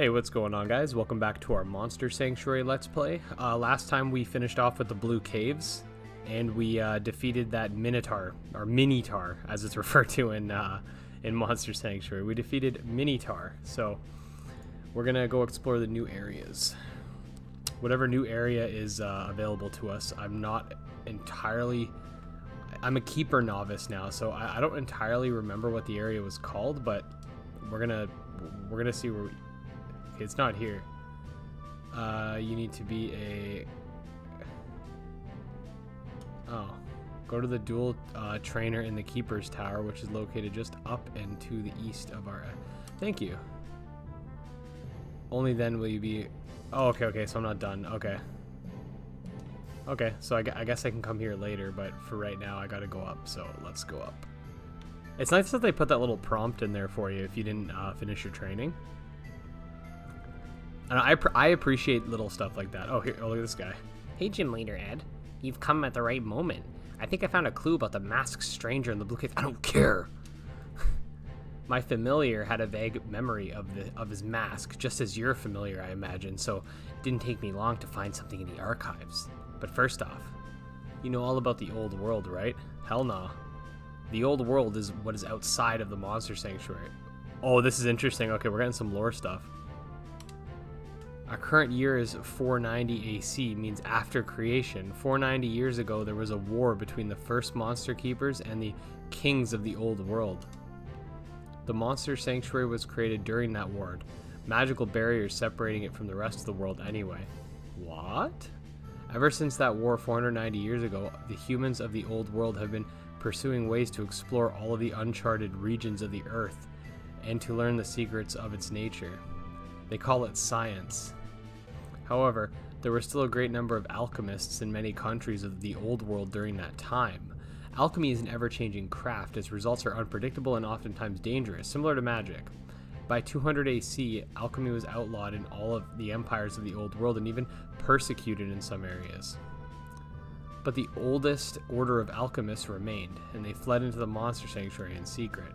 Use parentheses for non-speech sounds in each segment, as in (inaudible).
Hey, what's going on guys? Welcome back to our Monster Sanctuary Let's Play. Uh, last time we finished off with the Blue Caves, and we uh, defeated that Minotaur, or Minitaur, as it's (laughs) referred to in, uh, in Monster Sanctuary. We defeated Minitaur, so we're gonna go explore the new areas. Whatever new area is uh, available to us, I'm not entirely... I'm a keeper novice now, so I, I don't entirely remember what the area was called, but we're gonna we're gonna see where we, it's not here. Uh, you need to be a... Oh. Go to the duel uh, trainer in the Keeper's Tower, which is located just up and to the east of our... Thank you. Only then will you be... Oh, okay, okay, so I'm not done. Okay. Okay, so I, I guess I can come here later, but for right now I gotta go up, so let's go up. It's nice that they put that little prompt in there for you if you didn't uh, finish your training. And I, I appreciate little stuff like that. Oh, here, oh, look at this guy. Hey, Gym Leader Ed. You've come at the right moment. I think I found a clue about the masked stranger in the blue cave. I don't care. (laughs) My familiar had a vague memory of the of his mask, just as your familiar, I imagine. So it didn't take me long to find something in the archives. But first off, you know all about the old world, right? Hell no. The old world is what is outside of the monster sanctuary. Oh, this is interesting. Okay, we're getting some lore stuff. Our current year is 490 AC, means after creation. 490 years ago, there was a war between the first monster keepers and the kings of the old world. The monster sanctuary was created during that war, magical barriers separating it from the rest of the world anyway. What? Ever since that war 490 years ago, the humans of the old world have been pursuing ways to explore all of the uncharted regions of the earth and to learn the secrets of its nature. They call it science. However, there were still a great number of alchemists in many countries of the Old World during that time. Alchemy is an ever changing craft, its results are unpredictable and oftentimes dangerous, similar to magic. By 200 AC, alchemy was outlawed in all of the empires of the Old World and even persecuted in some areas. But the oldest order of alchemists remained, and they fled into the monster sanctuary in secret.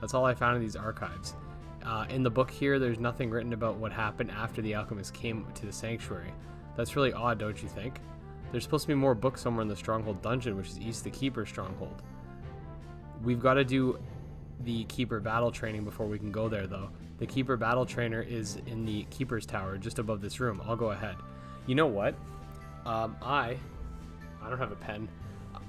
That's all I found in these archives. Uh, in the book here, there's nothing written about what happened after the alchemists came to the sanctuary. That's really odd, don't you think? There's supposed to be more books somewhere in the Stronghold dungeon, which is East the Keeper Stronghold. We've got to do the Keeper battle training before we can go there, though. The Keeper battle trainer is in the Keeper's Tower, just above this room. I'll go ahead. You know what? Um, I... I don't have a pen.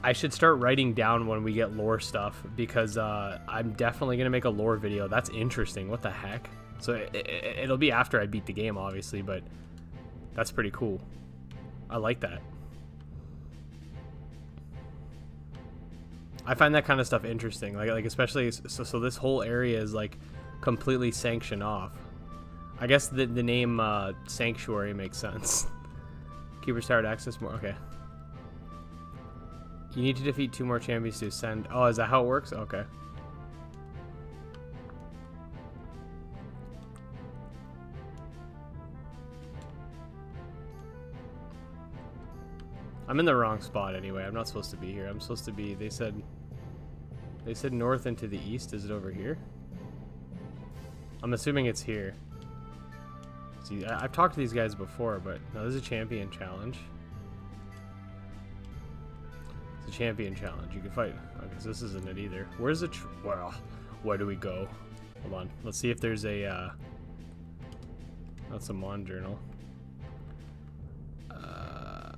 I should start writing down when we get lore stuff because uh, I'm definitely gonna make a lore video. That's interesting. What the heck? So it, it, it'll be after I beat the game, obviously, but that's pretty cool. I like that. I find that kind of stuff interesting. Like, like especially so. So this whole area is like completely sanctioned off. I guess the the name uh, sanctuary makes sense. (laughs) Keeper started access more. Okay. You need to defeat two more champions to ascend. Oh, is that how it works? Okay. I'm in the wrong spot anyway. I'm not supposed to be here. I'm supposed to be... They said... They said north and to the east. Is it over here? I'm assuming it's here. See, I I've talked to these guys before, but... No, this is a champion challenge the champion challenge. You can fight. Okay, so this isn't it either. Where's the... well, where do we go? Hold on. Let's see if there's a... Uh, that's a Mon journal. Uh,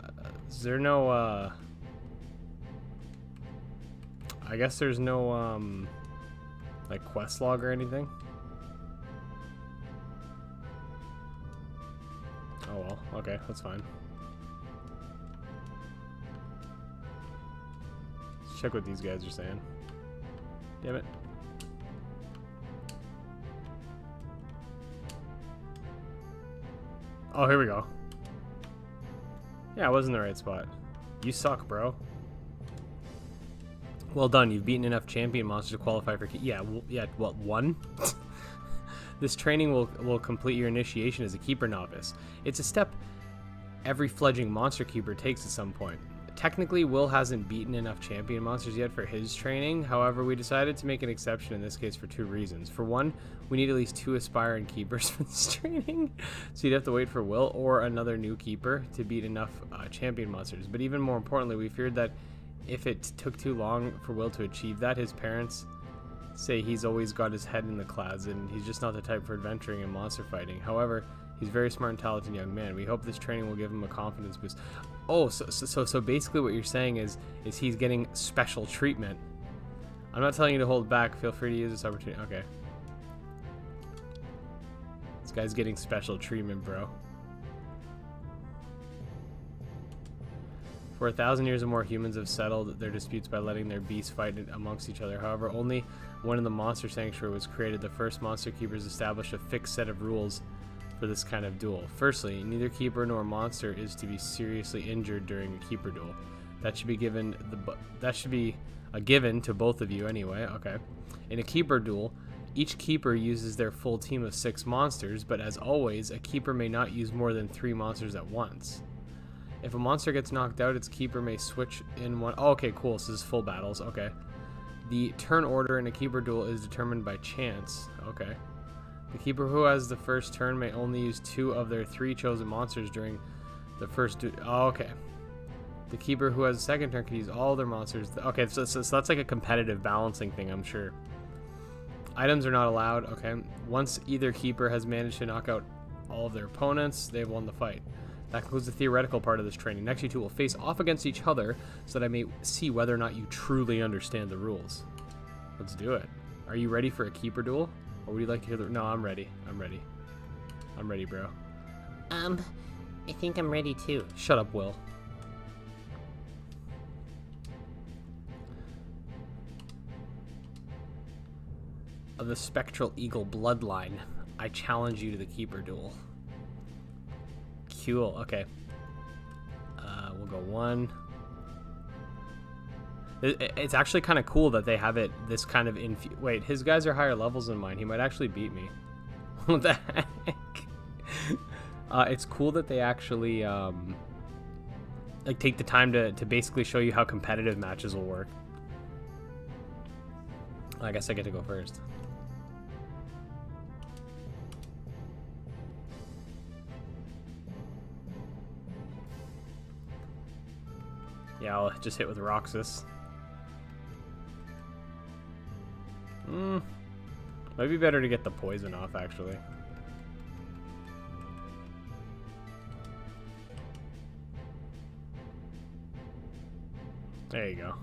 is there no... Uh, I guess there's no, um, like, quest log or anything? Oh well, okay, that's fine. Check what these guys are saying. Damn it. Oh, here we go. Yeah, I was in the right spot. You suck, bro. Well done. You've beaten enough champion monsters to qualify for... Yeah, yeah, what, one? (laughs) this training will, will complete your initiation as a keeper novice. It's a step every fledgling monster keeper takes at some point technically, Will hasn't beaten enough champion monsters yet for his training. However, we decided to make an exception in this case for two reasons. For one, we need at least two aspiring keepers (laughs) for this training, so you'd have to wait for Will or another new keeper to beat enough uh, champion monsters. But even more importantly, we feared that if it took too long for Will to achieve that, his parents say he's always got his head in the clouds and he's just not the type for adventuring and monster fighting. However, he's a very smart talented young man. We hope this training will give him a confidence boost. Oh, so so so basically what you're saying is is he's getting special treatment. I'm not telling you to hold back. Feel free to use this opportunity. Okay. This guy's getting special treatment, bro. For a thousand years or more, humans have settled their disputes by letting their beasts fight amongst each other. However, only one when the Monster Sanctuary was created, the first Monster Keepers established a fixed set of rules for this kind of duel. Firstly, neither keeper nor monster is to be seriously injured during a keeper duel. That should be given the that should be a given to both of you anyway. Okay. In a keeper duel, each keeper uses their full team of six monsters, but as always, a keeper may not use more than three monsters at once. If a monster gets knocked out, its keeper may switch in one. Oh, okay, cool. So this is full battles. Okay. The turn order in a keeper duel is determined by chance. Okay. The keeper who has the first turn may only use two of their three chosen monsters during the first. oh, okay. The keeper who has the second turn can use all their monsters. Okay, so, so, so that's like a competitive balancing thing, I'm sure. Items are not allowed. Okay. Once either keeper has managed to knock out all of their opponents, they've won the fight. That concludes the theoretical part of this training. Next, you two will face off against each other so that I may see whether or not you truly understand the rules. Let's do it. Are you ready for a keeper duel? Or would you like to hear the... No, I'm ready. I'm ready. I'm ready, bro. Um, I think I'm ready too. Shut up, Will. Of the Spectral Eagle bloodline, I challenge you to the keeper duel. Cool. Okay. Uh, we'll go one. It's actually kind of cool that they have it this kind of in. Wait, his guys are higher levels than mine. He might actually beat me. (laughs) what the heck? (laughs) Uh, it's cool that they actually um, like take the time to to basically show you how competitive matches will work. I guess I get to go first. Yeah, I'll just hit with Roxas. Hmm. Might be better to get the poison off, actually. There you go.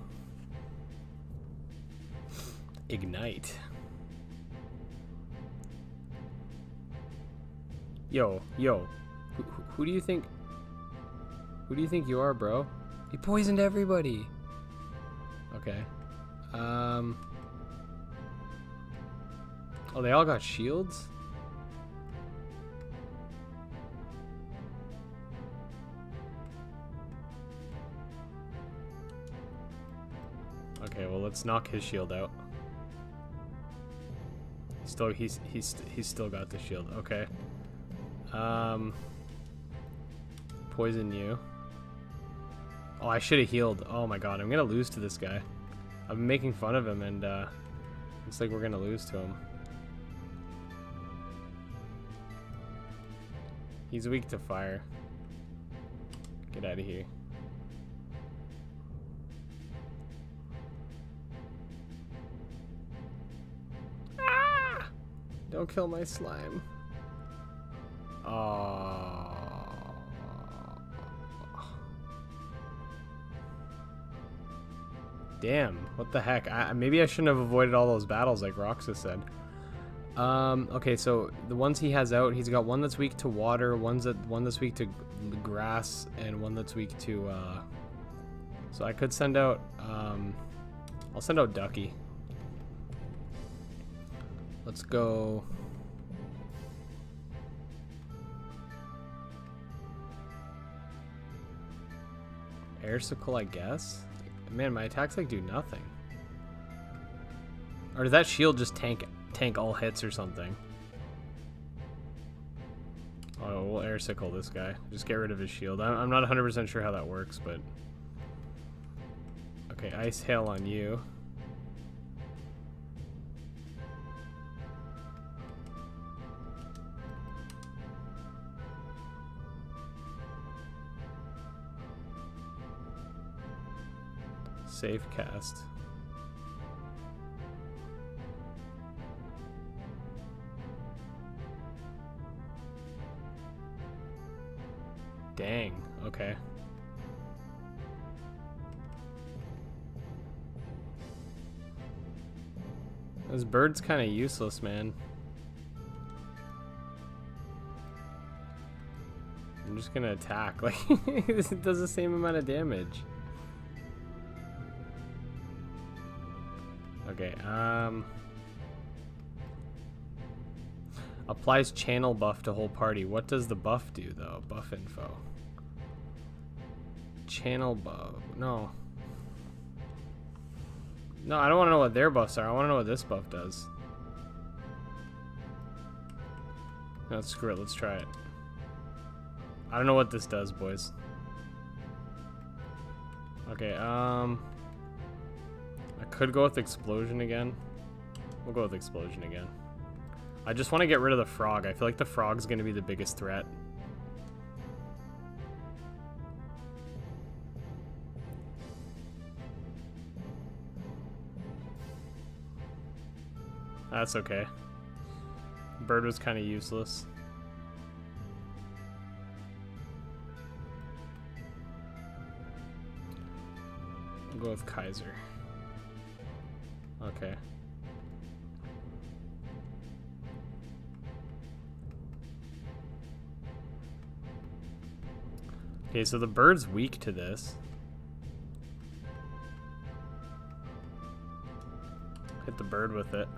Ignite. Yo, yo. Who, who do you think... Who do you think you are, bro? You poisoned everybody. Okay. Um. Oh, they all got shields? Okay, well let's knock his shield out. Still, he's he's he's still got the shield. Okay. Um. Poison you. Oh, I should have healed. Oh my god, I'm gonna lose to this guy. I'm making fun of him and uh, looks like we're gonna lose to him. He's weak to fire. Get out of here. Ah! Don't kill my slime. Damn, what the heck? I, maybe I shouldn't have avoided all those battles like Roxas said. Um, okay, so the ones he has out, he's got one that's weak to water, one's that one that's weak to grass, and one that's weak to, uh... So I could send out, um... I'll send out Ducky. Let's go... Airsicle, I guess? Man, my attacks like do nothing. Or does that shield just tank tank all hits or something? Oh, we'll air sickle this guy. Just get rid of his shield. I'm not 100% sure how that works, but... Okay, ice hail on you. Safe cast. Okay. This bird's kind of useless, man. I'm just gonna attack. (laughs) Like, it does the same amount of damage. Okay, um... Applies channel buff to whole party. What does the buff do, though? Buff info. Channel buff. No. No, I don't want to know what their buffs are. I want to know what this buff does. No, screw it. Let's try it. I don't know what this does, boys. Okay, um... I could go with Explosion again. We'll go with Explosion again. I just want to get rid of the frog. I feel like the frog's going to be the biggest threat. That's okay. Bird was kind of useless. We'll go with Kaiser. Okay. Okay, so the bird's weak to this. Hit the bird with it.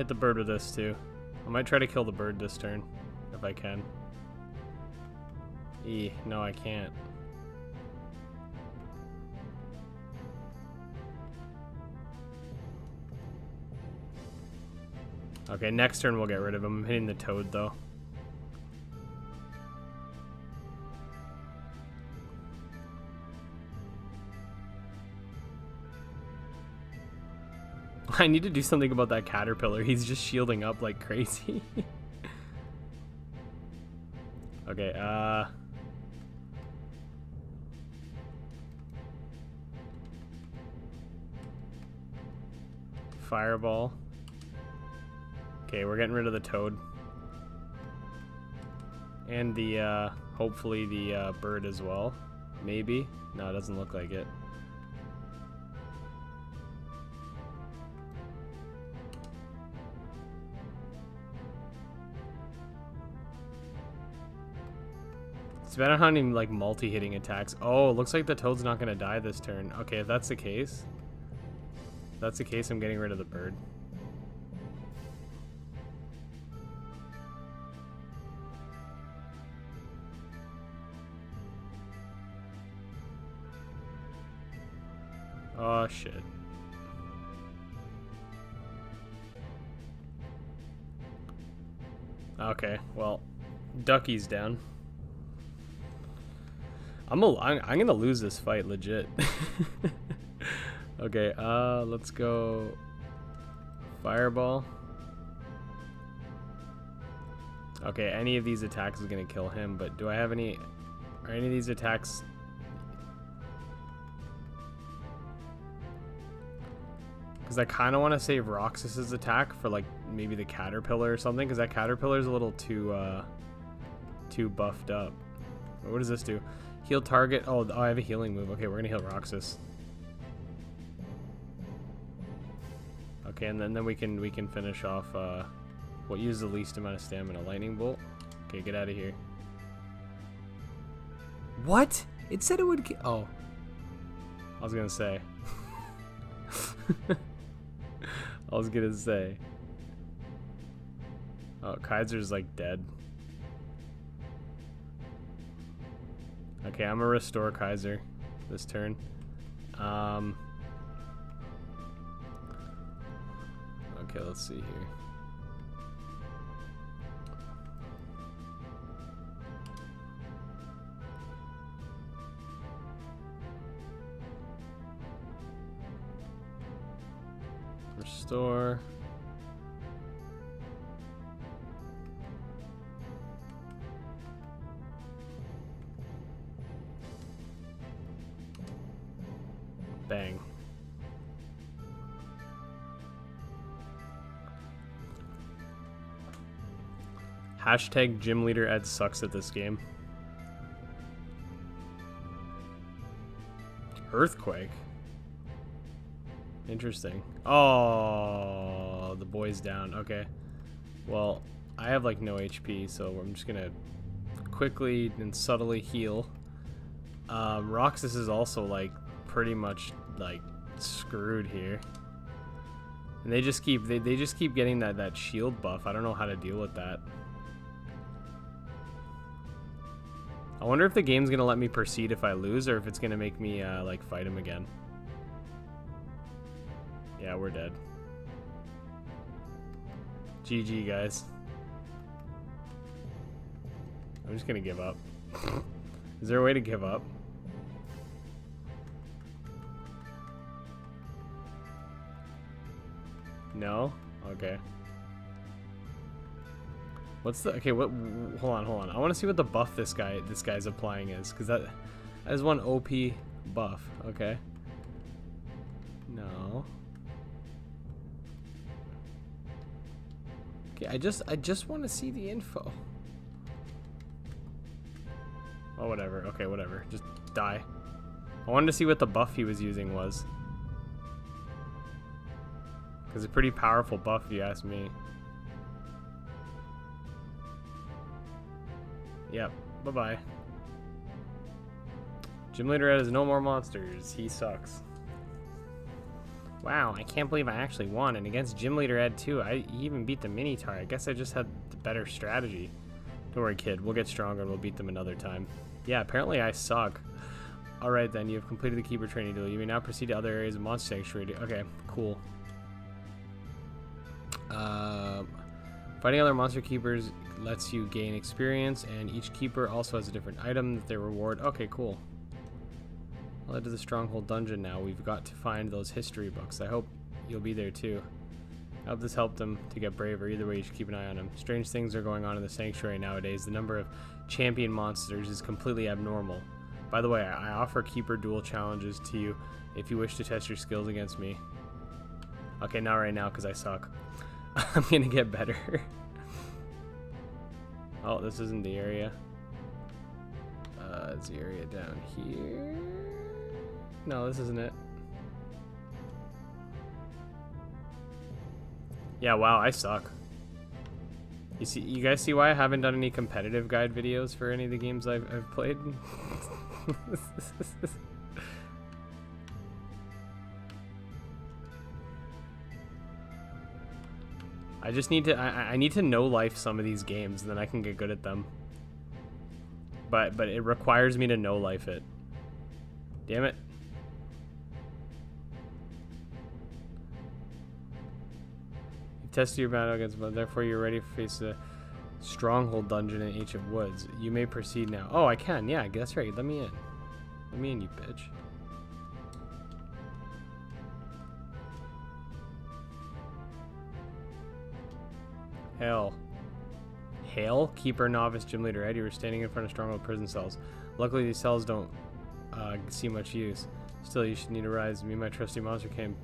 Hit the bird with this too. I might try to kill the bird this turn, if I can. E, no I can't. Okay, next turn we'll get rid of him. I'm hitting the toad though. I need to do something about that caterpillar. He's just shielding up like crazy. (laughs) okay, uh... Fireball. Okay, we're getting rid of the toad. And the, uh, hopefully the uh, bird as well. Maybe. No, it doesn't look like it. It's better on him like multi-hitting attacks. Oh, looks like the toad's not gonna die this turn. Okay, if that's the case, if that's the case, I'm getting rid of the bird. Oh shit. Okay, well, Ducky's down. I'm a, I'm, I'm gonna lose this fight, legit. (laughs) okay, uh, let's go. Fireball. Okay, any of these attacks is gonna kill him, but do I have any? Are any of these attacks? Because I kind of want to save Roxas's attack for like maybe the caterpillar or something, because that caterpillar is a little too uh, too buffed up. What does this do? Heal target. Oh, oh, I have a healing move. Okay, we're gonna heal Roxas. Okay, and then, then we can we can finish off uh, what uses the least amount of stamina. Lightning bolt. Okay, get out of here. What? It said it would. Oh, I was gonna say. (laughs) I was gonna say. Oh, Kaiser's like dead. Okay, I'm gonna restore Kaiser this turn. Um, okay, let's see here. Restore. Hashtag gym leader Ed sucks at this game. Earthquake. Interesting. Oh, the boy's down. Okay. Well, I have like no HP, so I'm just gonna quickly and subtly heal. Um, Roxas is also like pretty much like screwed here. And they just keep they, they just keep getting that that shield buff. I don't know how to deal with that. I wonder if the game's gonna let me proceed if I lose, or if it's gonna make me uh, like fight him again. Yeah, we're dead. GG, guys. I'm just gonna give up. (laughs) Is there a way to give up? No? Okay. What's the okay? What? Hold on, hold on. I want to see what the buff this guy this guy's applying is, because that that is one OP buff. Okay. No. Okay, I just I just want to see the info. Oh, whatever. Okay, whatever. Just die. I wanted to see what the buff he was using was. Because it's a pretty powerful buff, if you ask me. Yep. Bye-bye. Gym Leader Ed has no more monsters. He sucks. Wow, I can't believe I actually won. And against Gym Leader Ed too, I even beat the Minotaur. I guess I just had the better strategy. Don't worry, kid. We'll get stronger and we'll beat them another time. Yeah, apparently I suck. Alright then, you have completed the Keeper training duel. You may now proceed to other areas of Monster Sanctuary. Okay, cool. Fighting other Monster Keepers lets you gain experience, and each Keeper also has a different item that they reward. Okay, cool. I'll head to the Stronghold Dungeon now. We've got to find those history books. I hope you'll be there too. I hope this helped them to get braver. Either way, you should keep an eye on them. Strange things are going on in the Sanctuary nowadays. The number of champion monsters is completely abnormal. By the way, I offer Keeper duel challenges to you if you wish to test your skills against me. Okay, not right now because I suck. (laughs) I'm gonna get better. oh, this isn't the area. Uh, it's the area down here. No, this isn't it. Yeah, wow, I suck. You see, you guys see why I haven't done any competitive guide videos for any of the games I've, I've played? (laughs) I just need to, I, I need to know life some of these games, and then I can get good at them. But, but it requires me to know life it. Damn it. Test your battle against but therefore you're ready to face the stronghold dungeon in Ancient Woods. You may proceed now. Oh, I can. Yeah, that's right. Let me in. Let me in, you bitch. Hell. Hail, Keeper, Novice, Gym Leader Eddie were standing in front of Stronghold prison cells. Luckily, these cells don't uh, see much use. Still, you should need a rise. Me and my trusty monster came.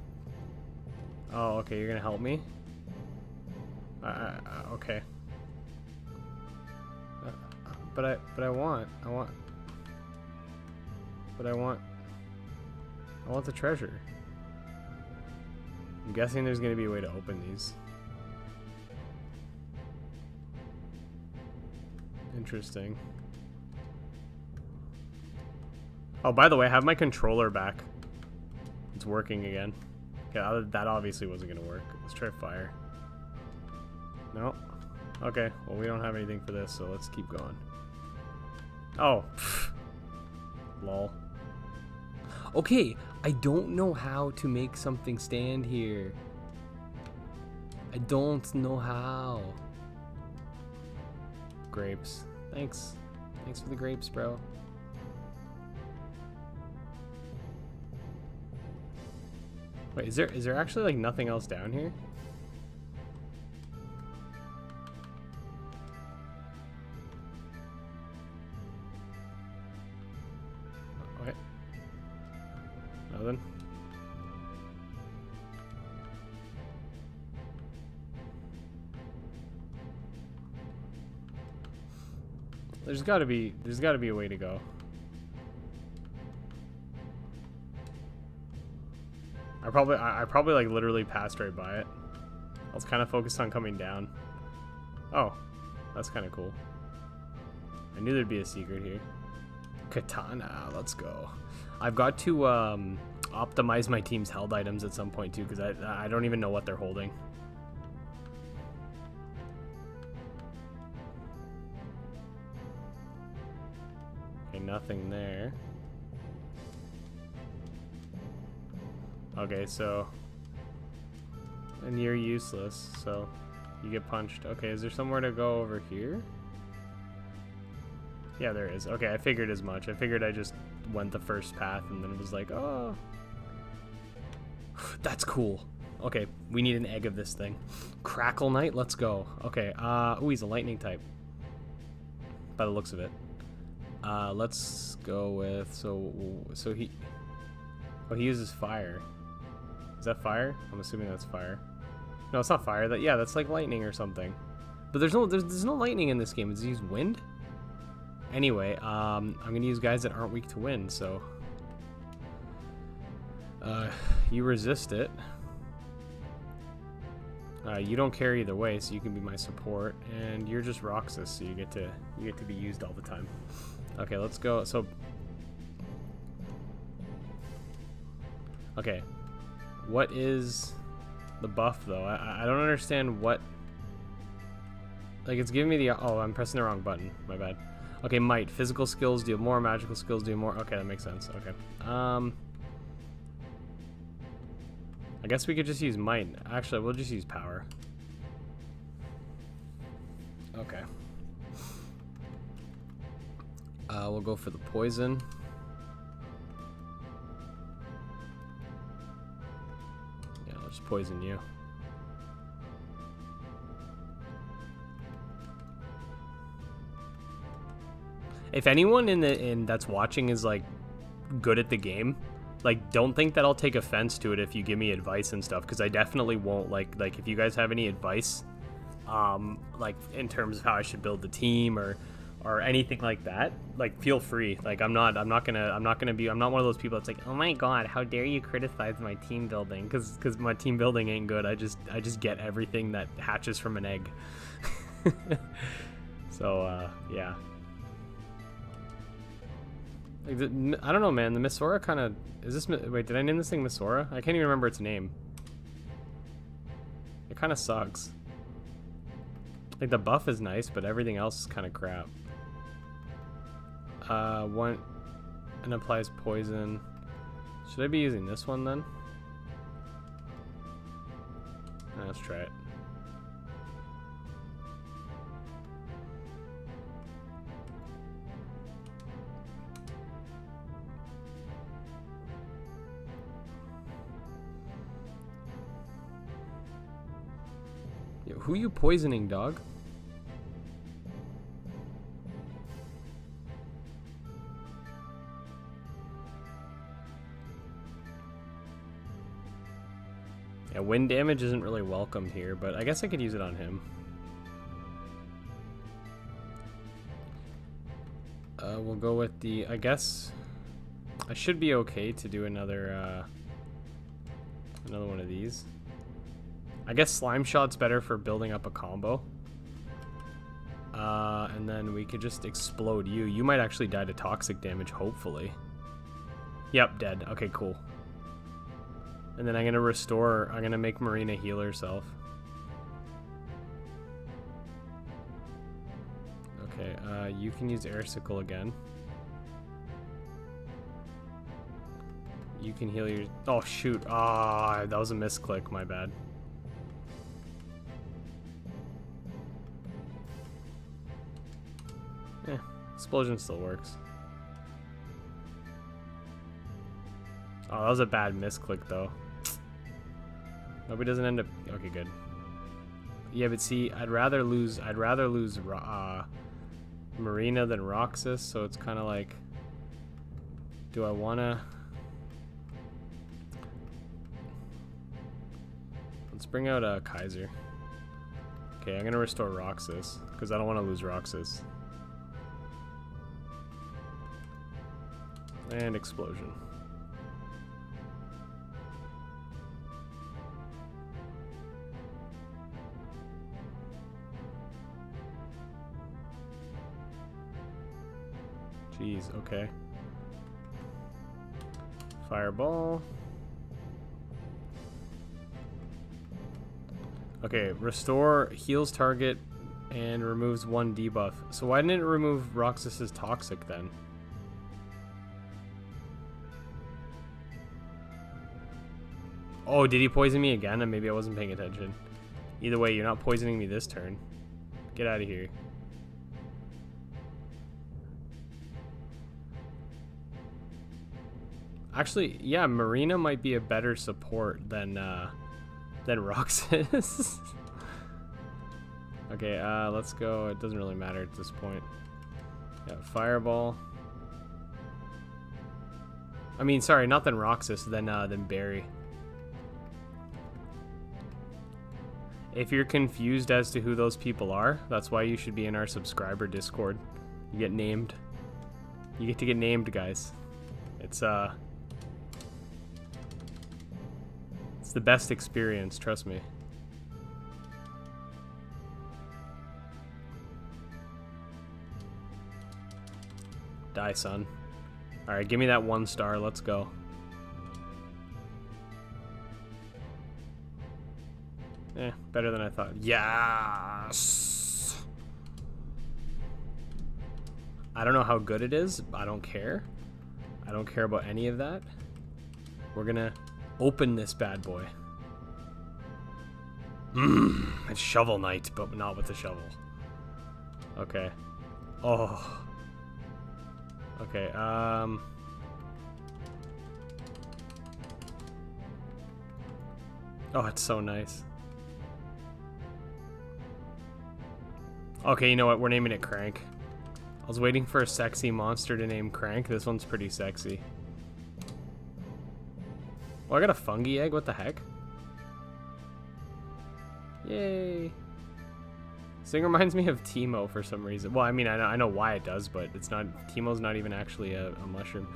Oh, okay, you're gonna help me? Uh, okay. But I, but I want, I want, but I want, I want the treasure. I'm guessing there's gonna be a way to open these. Interesting. Oh, by the way, I have my controller back. It's working again. Okay, that obviously wasn't gonna work. Let's try fire. No. Okay, well we don't have anything for this, so let's keep going. Oh. Pff. Lol. Okay, I don't know how to make something stand here. I don't know how. Grapes. Thanks. Thanks for the grapes, bro. Wait, is there is there actually like nothing else down here? Wait. Nothing. There's got to be there's got to be a way to go. I probably I, I probably like literally passed right by it. I was kind of focused on coming down. Oh, that's kind of cool. I knew there'd be a secret here. Katana, let's go. I've got to um, optimize my team's held items at some point too, because I I don't even know what they're holding. Nothing there. Okay, so... And you're useless, so you get punched. Okay, is there somewhere to go over here? Yeah, there is. Okay, I figured as much. I figured I just went the first path and then it was like, oh... (sighs) That's cool. Okay, we need an egg of this thing. Crackle Knight, let's go. Okay, uh, oh, he's a lightning type. By the looks of it. Uh, let's go with, so, so he, oh, he uses fire. Is that fire? I'm assuming that's fire. No, it's not fire. That yeah, that's like lightning or something. But there's no there's, there's no lightning in this game. Does he use wind? Anyway, um, I'm gonna use guys that aren't weak to wind. So uh, you resist it. Uh, you don't care either way, so you can be my support, and you're just Roxas, so you get to you get to be used all the time. Okay, let's go. So, okay, what is the buff though? I, I don't understand what. Like it's giving me the oh I'm pressing the wrong button. My bad. Okay, might physical skills deal more, magical skills do more. Okay, that makes sense. Okay. Um. I guess we could just use might. Actually, we'll just use power. Okay. Uh, we'll go for the poison. Yeah, I'll just poison you. If anyone in the in that's watching is like good at the game, like don't think that I'll take offense to it if you give me advice and stuff because I definitely won't like like if you guys have any advice um like in terms of how I should build the team or or anything like that, like feel free. Like I'm not I'm not gonna I'm not gonna be I'm not one of those people that's like, oh my god, how dare you criticize my team building? Because because my team building ain't good. I just I just get everything that hatches from an egg. (laughs) so uh, yeah. I don't know, man. The Misora kind of is this. Wait, did I name this thing Misora? I can't even remember its name. It kind of sucks. Like the buff is nice, but everything else is kind of crap. Uh, one and applies poison. Should I be using this one then? Let's try it. Yo, who you poisoning, dog? Wind damage isn't really welcome here, but I guess I could use it on him. Uh, we'll go with the, I guess, I should be okay to do another, uh, another one of these. I guess Slime Shot's better for building up a combo. Uh, and then we could just explode you. You might actually die to toxic damage, hopefully. Yep, dead. Okay, cool. And then I'm gonna restore, I'm gonna make Marina heal herself. Okay, uh, you can use Airsicle again. You can heal your, oh shoot, ah, oh, that was a misclick, my bad. Eh, explosion still works. Oh, that was a bad misclick though. Nobody doesn't end up. Okay, good. Yeah, but see, I'd rather lose. I'd rather lose uh, Marina than Roxas. So it's kind of like, do I wanna? Let's bring out a uh, Kaiser. Okay, I'm gonna restore Roxas because I don't want to lose Roxas. And explosion. Jeez, okay. Fireball. Okay, restore heals target and removes one debuff. So why didn't it remove Roxas's toxic then? Oh, did he poison me again? And maybe I wasn't paying attention. Either way, you're not poisoning me this turn. Get out of here. Actually, yeah, Marina might be a better support than uh, than (laughs) Roxas. okay, uh, let's go. It doesn't really matter at this point. Yeah, Fireball. I mean, sorry, not than Roxas, then uh, than Barry. If you're confused as to who those people are, that's why you should be in our subscriber Discord. You get named. You get to get named, guys. It's uh the best experience, trust me. Die, son. Alright, give me that one star. Let's go. Eh, better than I thought. Yes! I don't know how good it is. I don't care. I don't care about any of that. We're gonna open this bad boy. Mmm, it's Shovel Knight, but not with the shovel. Okay. Oh. Okay, um... Oh, it's so nice. Okay, you know what? We're naming it Crank. I was waiting for a sexy monster to name Crank. This one's pretty sexy. Oh, I got a fungi egg? What the heck? Yay. This thing reminds me of Teemo for some reason. Well, I mean, I know, I know why it does, but it's not... Teemo's not even actually a, a mushroom.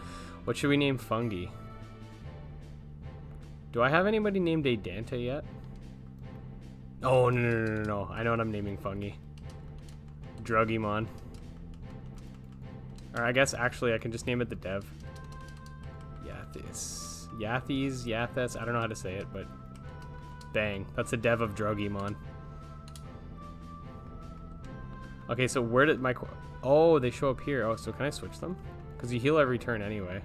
What should we name fungi? Do I have anybody named Adanta yet? Oh, no, no, no, no. I know what I'm naming fungi. Drugimon. Or I guess, actually, I can just name it the dev. Yeah, this... Yathes, Yathes, I don't know how to say it, but dang, that's a dev of Drugimon. Okay, so where did my... Oh, they show up here. Oh, so can I switch them? Because you heal every turn anyway.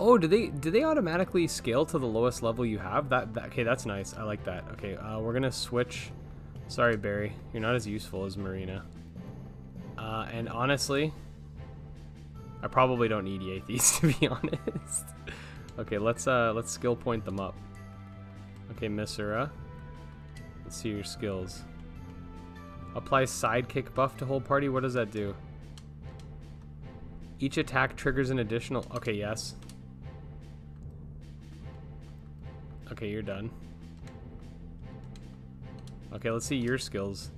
Oh, do they do they automatically scale to the lowest level you have? That, that okay, that's nice. I like that. Okay, uh, we're gonna switch. Sorry, Barry, you're not as useful as Marina. Uh, and honestly, I probably don't need Yathes (laughs) to be honest. okay, let's uh let's skill point them up. Okay, Misura. Let's see your skills. Apply sidekick buff to whole party. What does that do? Each attack triggers an additional. Okay, yes. Okay, you're done. Okay, let's see your skills.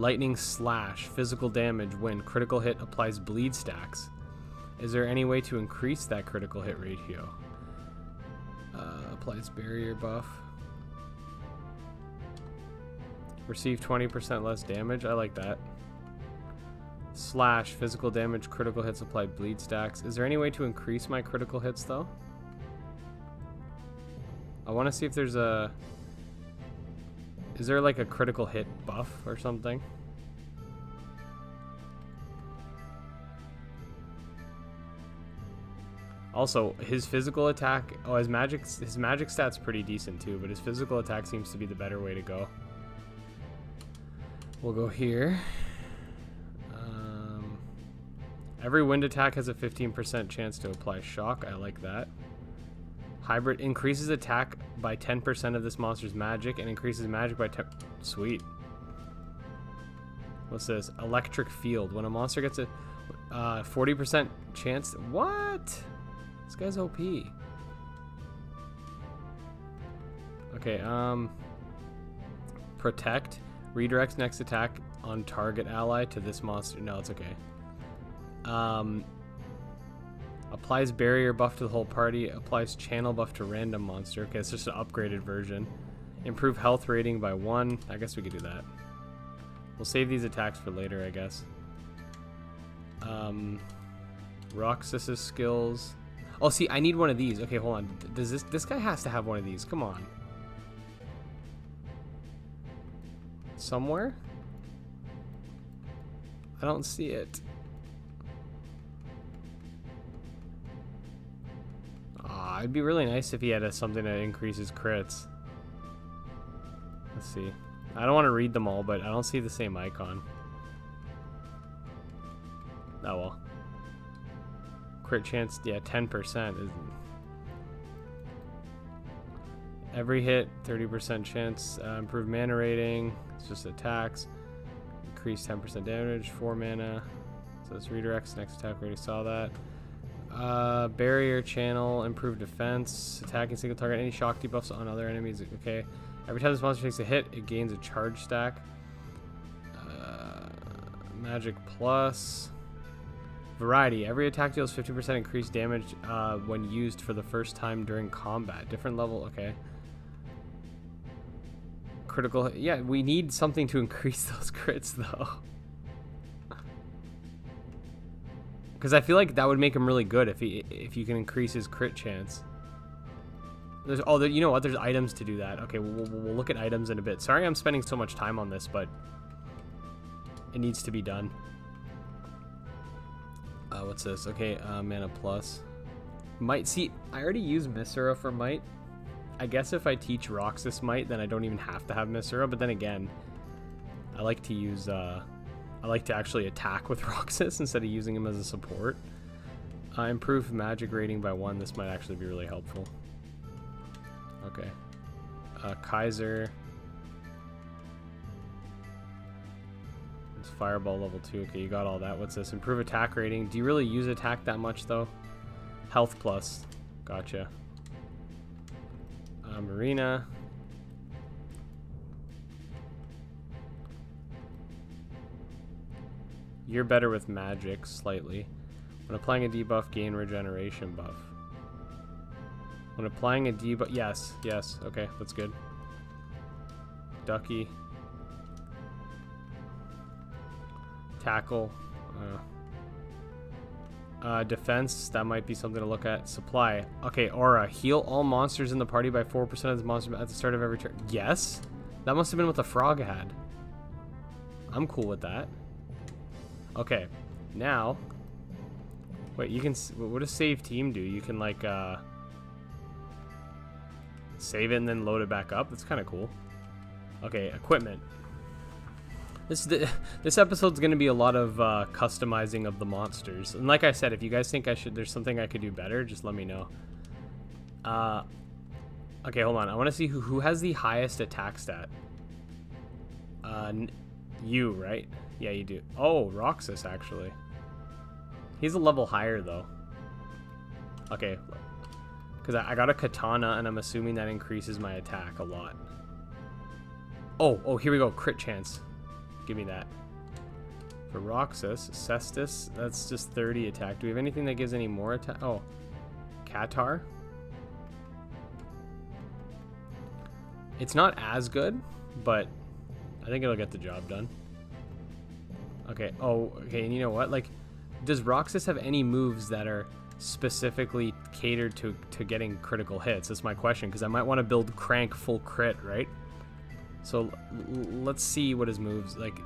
Lightning Slash, physical damage when critical hit applies bleed stacks. Is there any way to increase that critical hit ratio? Uh, applies barrier buff. Receive 20% less damage. I like that. Slash, physical damage, critical hits apply bleed stacks. Is there any way to increase my critical hits though? I want to see if there's a is there like a critical hit buff or something? Also, his physical attack, oh, his magic, his magic stat's pretty decent too, but his physical attack seems to be the better way to go. We'll go here. Um, Every wind attack has a 15% chance to apply shock. I like that. Hybrid increases attack by 10% of this monster's magic and increases magic by 10. Sweet. What's this? Electric field. When a monster gets a 40% uh, chance. What? This guy's OP. Okay, um. Protect. Redirects next attack on target ally to this monster. No, it's okay. Um, applies barrier buff to the whole party. Applies channel buff to random monster. Okay, it's just an upgraded version. Improve health rating by one. I guess we could do that. We'll save these attacks for later, I guess. Um, Roxas's skills. Oh, see, I need one of these. Okay, hold on. Does this this guy has to have one of these? Come on. Somewhere? I don't see it. It'd be really nice if he had a, something that increases crits. Let's see. I don't want to read them all, but I don't see the same icon. Oh well. Crit chance, yeah, 10% is Every hit, 30% chance. Uh, improved mana rating. It's just attacks. Increase 10% damage, 4 mana. So this redirects next attack. We already saw that. Uh, barrier channel, improved defense, attacking single target, any shock debuffs on other enemies. Okay. Every time this monster takes a hit, it gains a charge stack. Uh, magic plus. Variety. Every attack deals 50% increased damage uh, when used for the first time during combat. Different level. Okay. Critical. Yeah, we need something to (laughs) increase those crits, though. Because I feel like that would make him really good if he if you can increase his crit chance. There's oh, there, you know what? There's items to do that. Okay, we'll, we'll, look at items in a bit. Sorry, I'm spending so much time on this, but it needs to be done. Uh, what's this? Okay, uh, mana plus. Might see. I already use Misura for might. I guess if I teach Roxas might, then I don't even have to have Misura. But then again, I like to use. Uh, I like to actually attack with (laughs) Roxas instead of using him as a support. Uh, improve magic rating by one. This might actually be really helpful. Okay. Uh, Kaiser. It's Fireball level 2. Okay, you got all that. What's this? Improve attack rating. Do you really use attack that much, though? Health plus. Gotcha. Uh, Marina. You're better with magic, slightly. When applying a debuff, gain regeneration buff. When applying a debuff... Yes, yes. Okay, that's good. Ducky. Tackle. Uh, uh, defense, that might be something to look at. Supply. Okay, aura. Heal all monsters in the party by 4% of the monster at the start of every turn. Yes? That must have been what the frog had. I'm cool with that. Okay, now... Wait, you can... What does save team do? You can, like, uh... Save it and then load it back up? That's kind of cool. Okay, equipment. This (laughs) this episode's going to be a lot of uh, customizing of the monsters. And like I said, if you guys think I should, there's something I could do better, just let me know. Uh, okay, hold on. I want to see who, who has the highest attack stat. Uh, you, right? Yeah, you do. Oh, Roxas, actually. He's a level higher, though. Okay. Because I, got a katana, and I'm assuming that increases my attack a lot. Oh, oh, here we go. Crit chance. Give me that. For Roxas, Cestus, that's just 30 attack. Do we have anything that gives any more attack? Oh, Katar. It's not as good, but I think it'll get the job done. Okay. Oh, okay. And you know what? Like, does Roxas have any moves that are specifically catered to to getting critical hits? That's my question because I might want to build Crank full crit, right? So let's see what his moves like.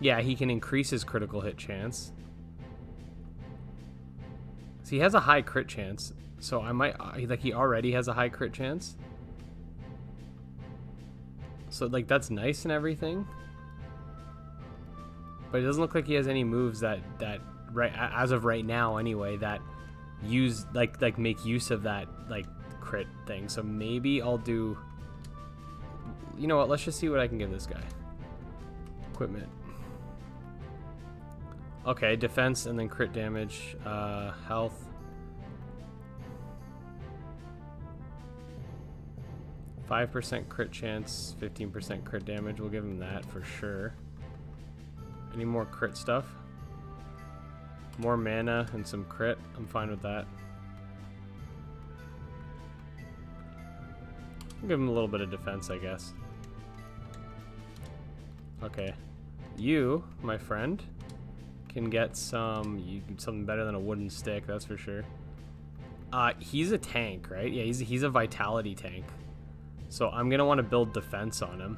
Yeah, he can increase his critical hit chance. So he has a high crit chance. So I might uh, like he already has a high crit chance. So like that's nice and everything. but it doesn't look like he has any moves that that right as of right now anyway that use like like make use of that like crit thing. So maybe I'll do. You know what? Let's just see what I can give this guy. Equipment. Okay, defense and then crit damage, uh, health. Five percent crit chance, fifteen percent crit damage. We'll give him that for sure. Any more crit stuff? More mana and some crit. I'm fine with that. I'll give him a little bit of defense, I guess. Okay. You, my friend, can get some you, something better than a wooden stick, that's for sure. Uh, he's a tank, right? Yeah, he's, he's a vitality tank. So I'm going to want to build defense on him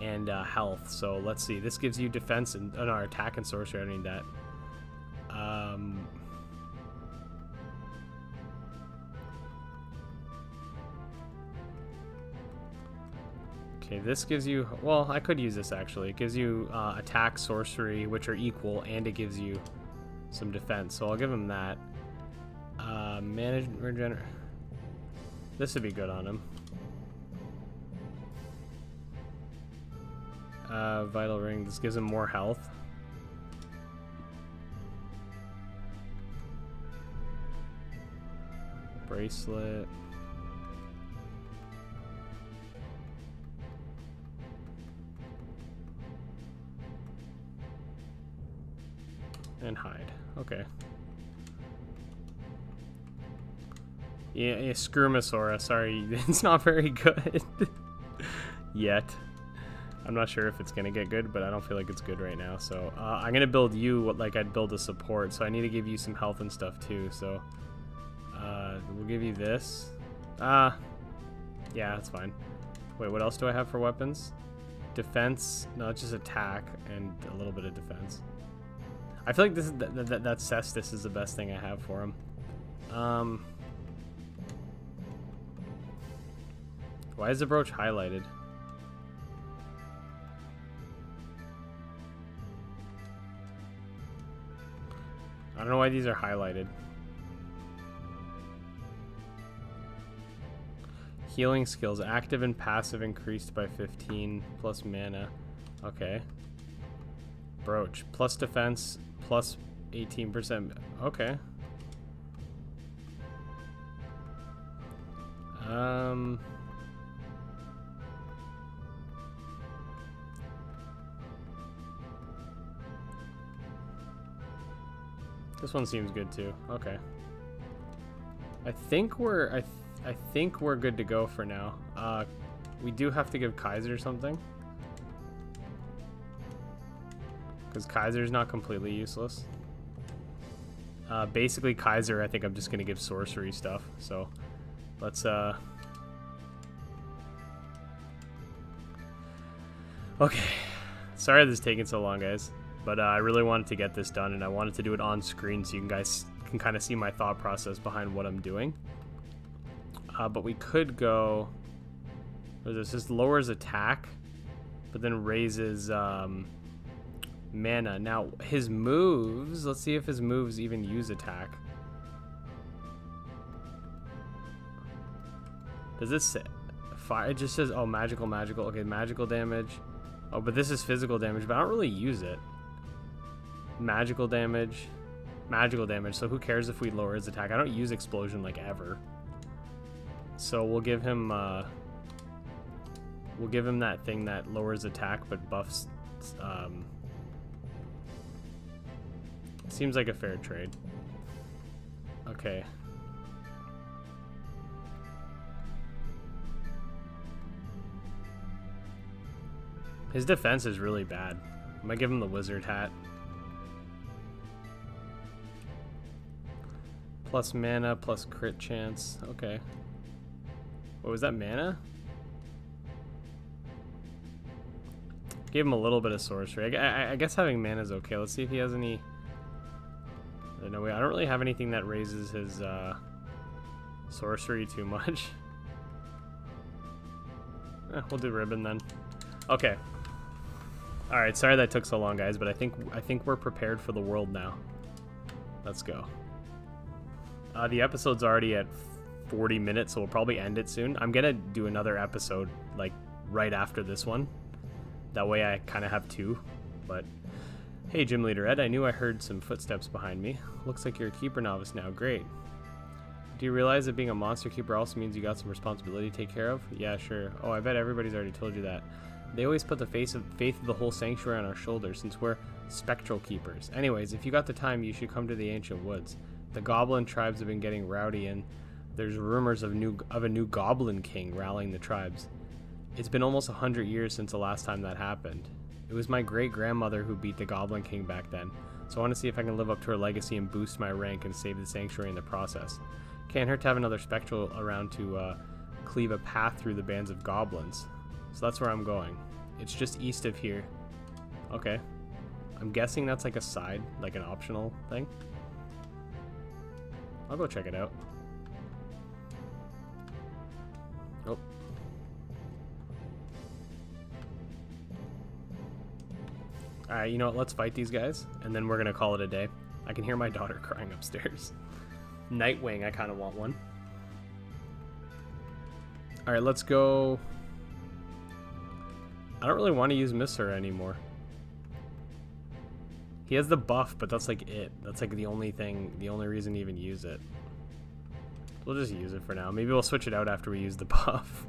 and uh, health. So let's see. This gives you defense and no, attack and sorcery. I don't need that. Um, okay, this gives you. Well, I could use this actually. It gives you uh, attack, sorcery, which are equal, and it gives you some defense. So I'll give him that. Uh, manage regenerate. This would be good on him. Uh, vital ring. This gives him more health. Bracelet. And hide. Okay. Yeah, yeah, Skrumosaurus. Sorry, (laughs) it's not very good (laughs) yet. I'm not sure if it's gonna get good, but I don't feel like it's good right now. So uh, I'm gonna build you like I'd build a support. So I need to give you some health and stuff too. So uh, we'll give you this. Ah, uh, yeah, that's fine. Wait, what else do I have for weapons? Defense? No, it's just attack and a little bit of defense. I feel like this is that that, that Cestus is the best thing I have for him. Um, why is the brooch highlighted? I don't know why these are highlighted. Healing skills, active and passive increased by 15, plus mana. Okay. Brooch, plus defense, plus 18%. Okay. Um... This one seems good too. Okay. I think we're I th I think we're good to go for now. Uh, we do have to give Kaiser something. Because Kaiser's not completely useless. Uh, basically, Kaiser, I think I'm just going to give sorcery stuff. So, let's... Uh... Okay. Sorry this is taking so long, guys. But uh, I really wanted to get this done, and I wanted to do it on screen so you guys can kind of see my thought process behind what I'm doing. Uh, but we could go... This just lowers attack, but then raises um, mana. Now, his moves... Let's see if his moves even use attack. Does this say... Fire? It just says, oh, magical, magical. Okay, magical damage. Oh, but this is physical damage, but I don't really use it magical damage, magical damage. So who cares if we lower his attack? I don't use explosion like ever. So we'll give him uh, we'll give him that thing that lowers attack but buffs. Um, seems like a fair trade. Okay. His defense is really bad. I'm gonna give him the wizard hat. Plus mana, plus crit chance. Okay. What was that, mana? Gave him a little bit of sorcery. I, I, I guess having mana is okay. Let's see if he has any... No, way. I don't really have anything that raises his uh, sorcery too much. (laughs) eh, we'll do ribbon then. Okay. All right, sorry that took so long, guys, but I think I think we're prepared for the world now. Let's go. Uh, the episode's already at 40 minutes, so we'll probably end it soon. I'm gonna do another episode like right after this one. That way I kind of have two. But hey, Gym Leader Ed, I knew I heard some footsteps behind me. Looks like you're a keeper novice now. Great. Do you realize that being a monster keeper also means you got some responsibility to take care of? Yeah, sure. Oh, I bet everybody's already told you that. They always put the face of faith of the whole sanctuary on our shoulders since we're spectral keepers. Anyways, if you got the time, you should come to the ancient woods. The goblin tribes have been getting rowdy and there's rumors of new of a new goblin king rallying the tribes. It's been almost a hundred years since the last time that happened. It was my great grandmother who beat the goblin king back then, so I want to see if I can live up to her legacy and boost my rank and save the sanctuary in the process. Can't hurt to have another spectral around to uh, cleave a path through the bands of goblins. So that's where I'm going. It's just east of here. Okay. I'm guessing that's like a side, like an optional thing. I'll go check it out. Oh. Alright, you know what? Let's fight these guys, and then we're gonna call it a day. I can hear my (laughs) daughter crying upstairs. Nightwing, I kind of want one. Alright, let's go... I don't really want to use Misser anymore. He has the buff, but that's like it. That's like the only thing, the only reason to even use it. We'll just use it for now. Maybe we'll switch it out after we use the (laughs) buff.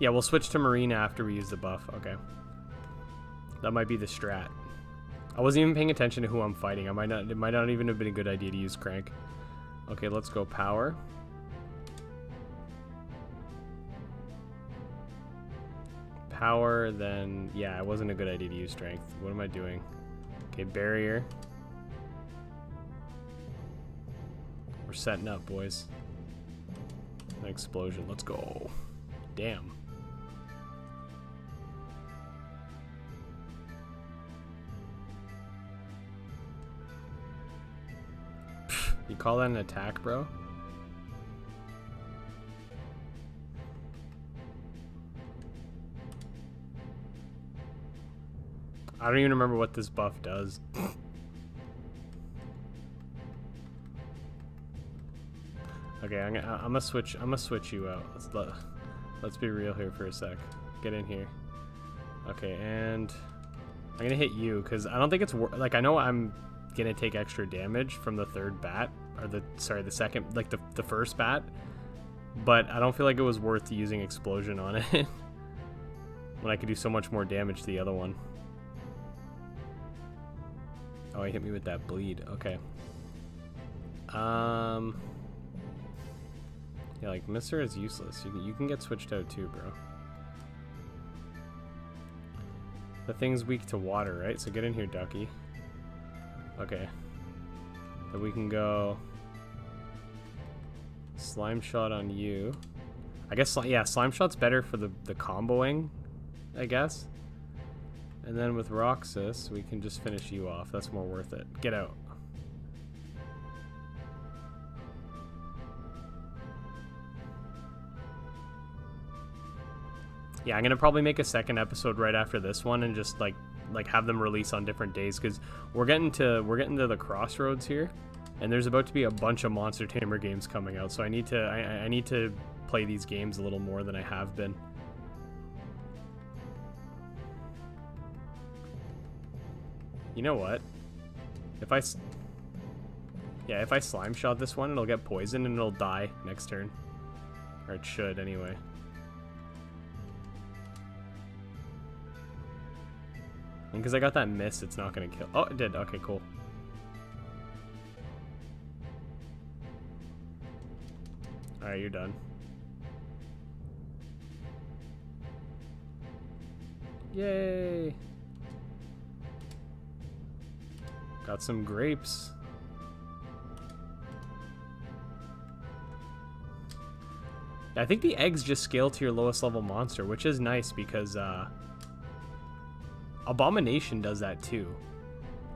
yeah, we'll switch to Marina after we use the buff. Okay. That might be the strat. I wasn't even paying attention to who I'm fighting. I might not. It might not even have been a good idea to use Crank. Okay, let's go power. Power, then yeah, it wasn't a good idea to use strength. What am I doing? Okay, barrier. We're setting up, boys. An explosion. Let's go. Damn. You call that an attack, bro? I don't even remember what this buff does. okay, I'm gonna, I'm gonna switch. I'm gonna switch you out. Let's let, let's be real here for a sec. Get in here. Okay, and I'm gonna hit you because I don't think it's like I know I'm gonna take extra damage from the third bat or the sorry the second like the the first bat, but I don't feel like it was worth using explosion on it (laughs) when I could do so much more damage to the other one. Oh, he hit me with that bleed. Okay. Um. Yeah, like Mister is useless. You can, you can get switched out too, bro. The thing's weak to water, right? So get in here, Ducky. Okay. Then we can go slime shot on you. I guess yeah, slime shot's better for the the comboing, I guess. And then with Roxas, we can just finish you off. That's more worth it. Get out. Yeah, I'm gonna probably make a second episode right after this one and just like like have them release on different days because we're getting to we're getting to the crossroads here, and there's about to be a bunch of Monster Tamer games coming out. So I need to I, I need to play these games a little more than I have been. You know what? If I... Yeah, if I slime shot this one, it'll get poisoned and it'll die next turn. Or it should, anyway. And because I got that miss, it's not going to kill... Oh, it did. Okay, cool. Alright, you're done. Yay! Got some grapes. I think the eggs just scale to your lowest level monster, which is nice because uh, Abomination does that too.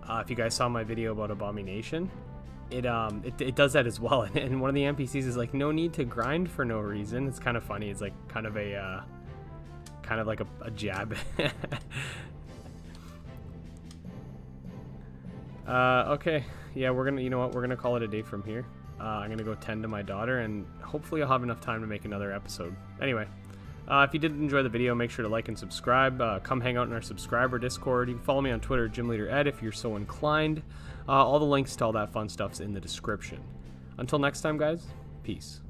Uh, if you guys saw my video about Abomination, it um it, it does that as well. (laughs) And one of the NPCs is like, no need to grind for no reason. It's kind of funny. It's like kind of a uh, kind of like a, a jab. (laughs) uh, okay, yeah, we're gonna, you know what, we're gonna call it a day from here. Uh, I'm gonna go tend to my daughter, and hopefully I'll have enough time to make another episode. Anyway, uh, if you did enjoy the video, make sure to like and subscribe. Uh, come hang out in our subscriber Discord. You can follow me on Twitter, Gym Leader Ed, if you're so inclined. Uh, all the links to all that fun stuff's in the description. Until next time, guys, peace.